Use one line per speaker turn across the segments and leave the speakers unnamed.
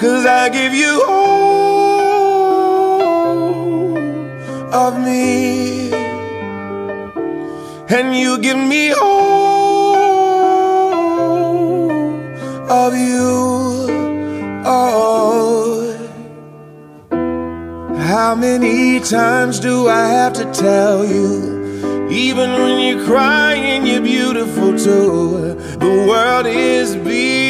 Cause I give you all of me. And you give me all of you. Oh. How many times do I have to tell you? Even when you're crying, you're beautiful too. The world is beating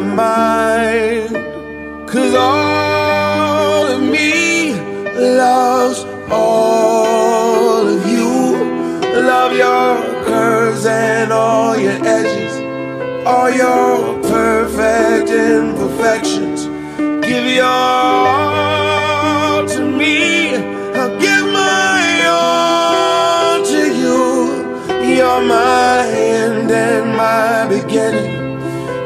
Mind. Cause all of me loves all of you. Love your curves and all your edges, all your perfect imperfections. Give your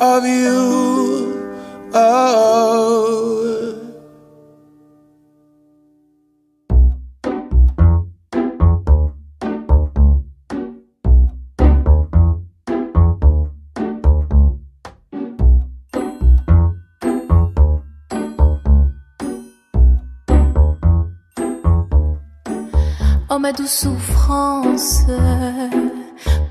of you. Oh.
Oh ma douce souffrance,